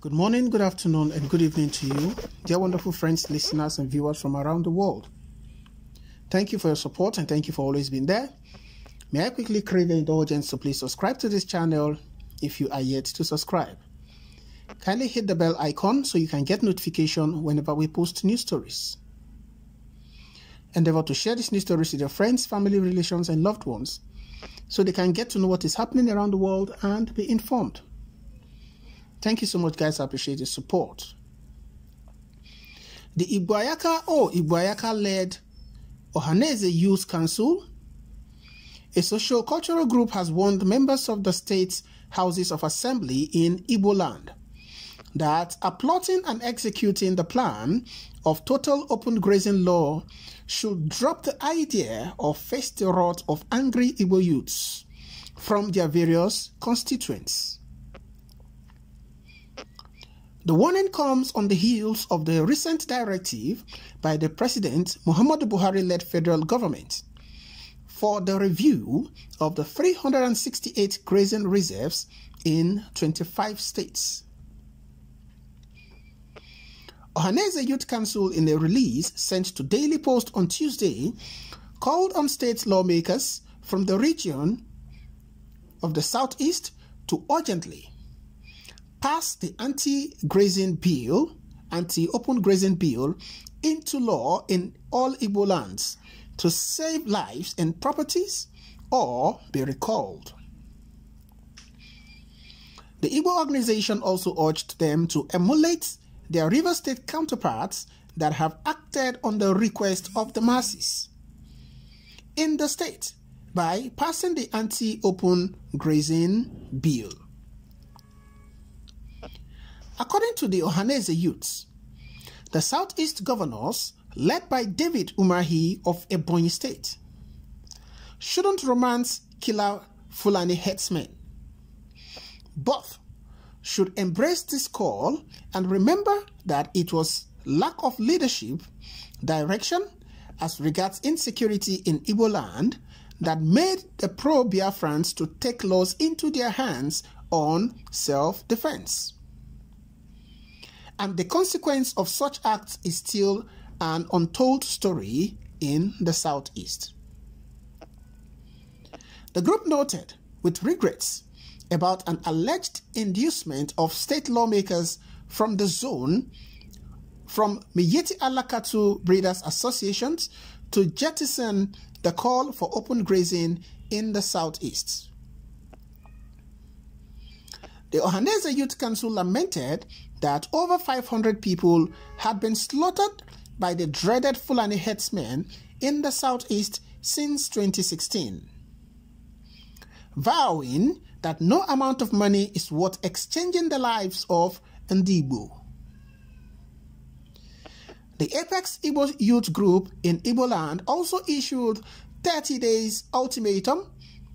Good morning, good afternoon, and good evening to you, dear wonderful friends, listeners, and viewers from around the world. Thank you for your support and thank you for always being there. May I quickly crave your indulgence, so please subscribe to this channel if you are yet to subscribe. Kindly hit the bell icon so you can get notification whenever we post new stories. Endeavor to share these new stories with your friends, family, relations, and loved ones so they can get to know what is happening around the world and be informed. Thank you so much, guys. I appreciate your support. The Igboayaka or oh, Igboayaka led Ohanaeze Youth Council, a social cultural group, has warned members of the state's houses of assembly in Igbo land that plotting and executing the plan of total open grazing law should drop the idea of face the wrath of angry Igbo youths from their various constituents. The warning comes on the heels of the recent directive by the President Muhammadu Buhari led federal government for the review of the 368 grazing reserves in 25 states. Ohanaeze Youth Council, in a release sent to Daily Post on Tuesday, called on state lawmakers from the region of the Southeast to urgently pass the anti-grazing bill, anti-open grazing bill into law in all Igbo lands to save lives and properties or be recalled. The Igbo organization also urged them to emulate their River State counterparts that have acted on the request of the masses in the state by passing the anti-open grazing bill. According to the Ohanaeze youths, the Southeast governors, led by David Umahi of Ebonyi State, shouldn't romance killer Fulani headsmen. Both should embrace this call and remember that it was lack of leadership, direction as regards insecurity in Igbo land that made the pro-Biafrans to take laws into their hands on self-defense. And the consequence of such acts is still an untold story in the Southeast. The group noted with regrets about an alleged inducement of state lawmakers from the zone from Miyetti Allah Cattle Breeders Associations to jettison the call for open grazing in the southeast. The Ohanaeze Youth Council lamented that over 500 people had been slaughtered by the dreaded Fulani headsmen in the southeast since 2016, vowing that no amount of money is worth exchanging the lives of Ndigbo. The Apex Igbo Youth Group in Igbo land also issued 30 days ultimatum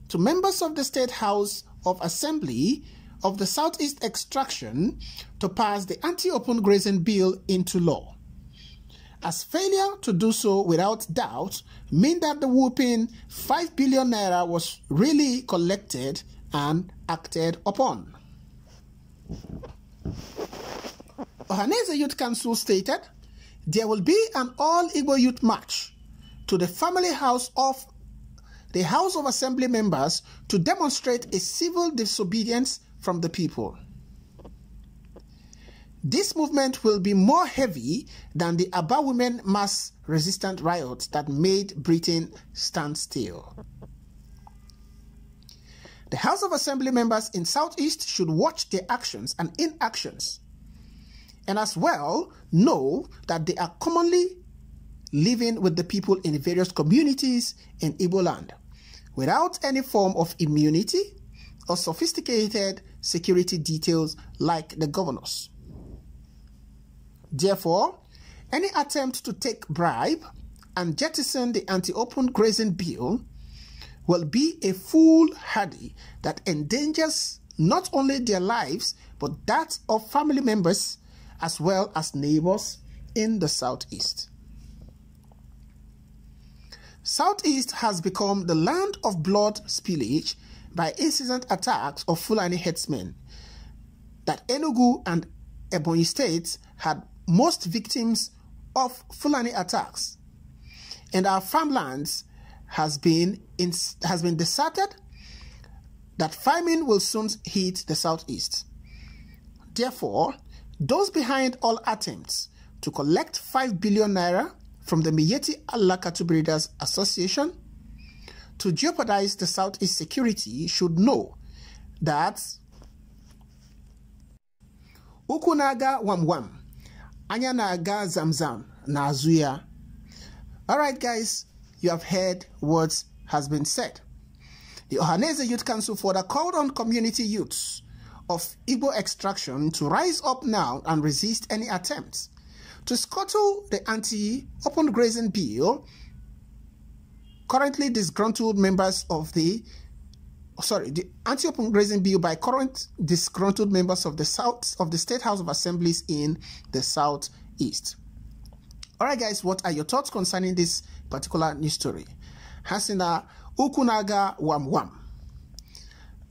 to members of the State House of Assembly of the Southeast extraction to pass the anti-open grazing bill into law. As failure to do so without doubt mean that the whooping 5 billion naira was really collected and acted upon. Ohanaeze Youth Council stated there will be an all Igbo youth march to the family house of the House of Assembly members to demonstrate a civil disobedience from the people. This movement will be more heavy than the Aba women mass resistant riots that made Britain stand still. The House of Assembly members in Southeast should watch their actions and inactions and as well know that they are commonly living with the people in various communities in Igbo land without any form of immunity or sophisticated security details like the governors. Therefore, any attempt to take bribe and jettison the anti-open grazing bill will be a foolhardy that endangers not only their lives but that of family members as well as neighbors in the southeast. Southeast has become the land of blood spillage by incessant attacks of Fulani headsmen that Enugu and Ebonyi states had most victims of Fulani attacks, and our farmlands has been in, has been deserted. That famine will soon hit the southeast. Therefore, those behind all attempts to collect 5 billion naira from the Miyetti Allah Cattle Breeders Association to jeopardize the Southeast security should know that Ukunaga Wamwam, Anyanaga Zamzam, Nazuya. Alright, guys, you have heard what has been said. The Ohanaeze Youth Council further called on community youths of Igbo extraction to rise up now and resist any attempts to scuttle the anti-open grazing bill currently disgruntled members of the oh, sorry the anti-open grazing bill by current disgruntled members of the south of the state house of assemblies in the southeast. All right guys what are your thoughts concerning this particular news story? Hasina ukunaga wam wam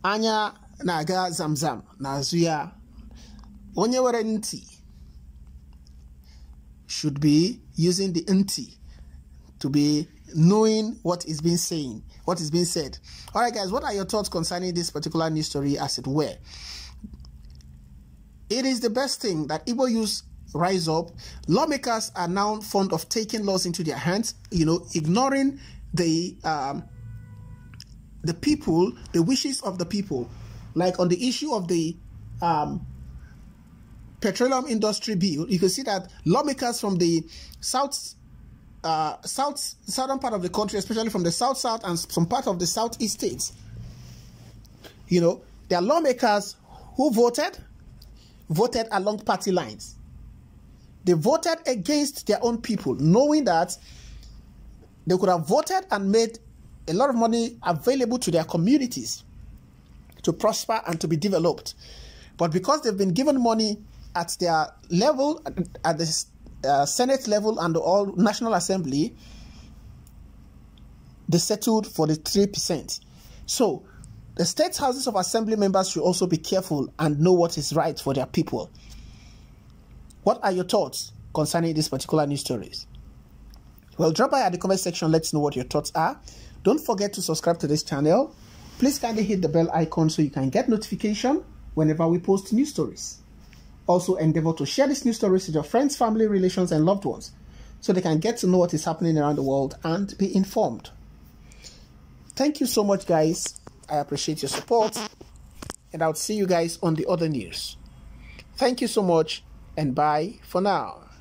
anya na-aga zamzam. N'azụ onye were ntị should be using the ntị to be knowing what is being saying, what is being said. All right, guys, what are your thoughts concerning this particular news story, as it were? It is the best thing that Igbo use rise up. Lawmakers are now fond of taking laws into their hands, you know, ignoring the um, the people, the wishes of the people like on the issue of the um, petroleum industry bill, you can see that lawmakers from the south, uh, south, southern part of the country, especially from the south, south, and some part of the southeast states, you know, there are lawmakers who voted, voted along party lines. They voted against their own people, knowing that they could have voted and made a lot of money available to their communities to prosper and to be developed. But because they've been given money at their level, at the uh, Senate level and the all National Assembly, they settled for the 3%. So the state houses of assembly members should also be careful and know what is right for their people. What are your thoughts concerning these particular news stories? Well, drop by at the comment section. Let's know what your thoughts are. Don't forget to subscribe to this channel Please kindly hit the bell icon so you can get notification whenever we post new stories. Also endeavor to share these news stories with your friends, family, relations, and loved ones so they can get to know what is happening around the world and be informed. Thank you so much, guys. I appreciate your support, and I'll see you guys on the other news. Thank you so much, and bye for now.